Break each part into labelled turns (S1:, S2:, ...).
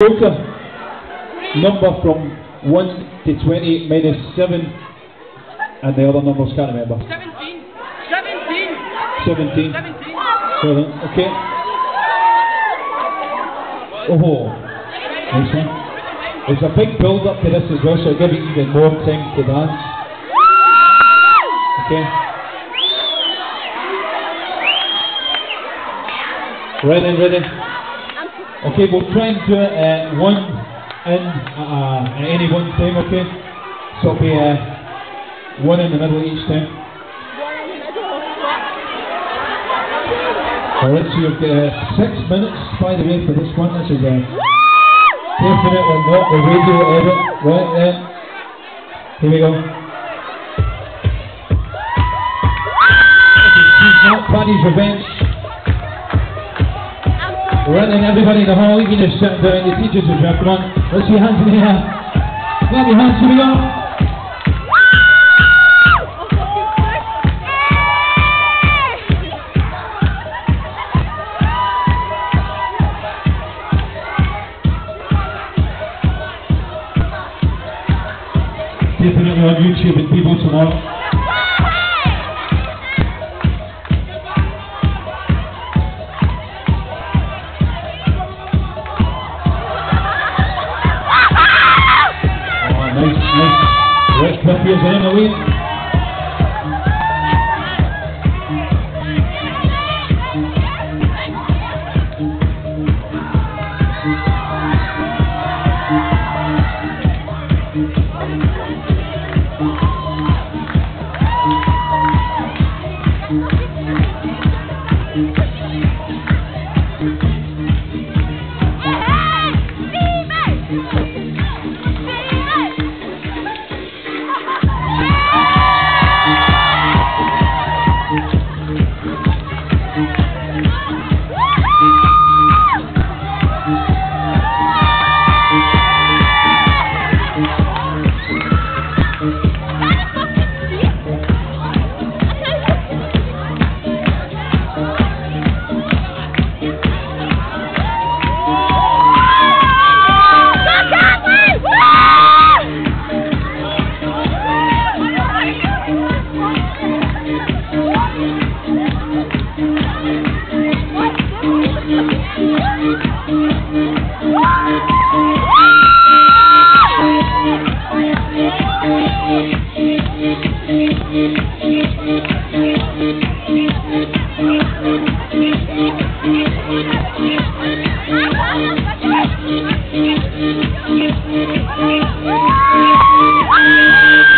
S1: Number from 1 to 20 minus 7. And the other numbers can't remember.
S2: 17. 17.
S1: 17.
S2: 17.
S1: Seven. Okay. Oh, nice one. There's a big build up to this as well, so I'll give you even more time to dance. Okay. Ready, ready. Okay, we'll try and do it uh, one in uh, at any one time, okay? So it'll be uh, one in the middle each time. Alright, so you've got uh, six minutes, by the way, for this one. This is uh, definitely not the radio edit. Right then. Here we go. This is Not Paddy's Revenge. Right then, everybody in the hall, can just sit down, the teachers are here. Come on, let's see your hands in the air. Clap your hands, here we go. Definitely on YouTube and people tomorrow. Nice. Right, clap yours in, Louise. Everybody jump,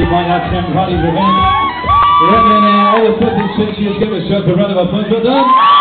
S1: We might
S3: not Sam
S1: Carney's revenge. We're in there. All the 56 years give us a round of applause. Well done.